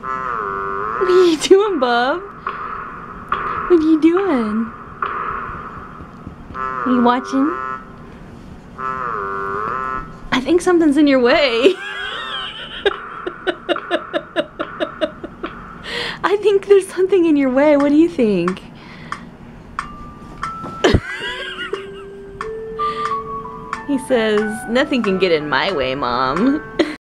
What are you doing, bub? What are you doing? Are you watching? I think something's in your way. I think there's something in your way. What do you think? he says, Nothing can get in my way, Mom.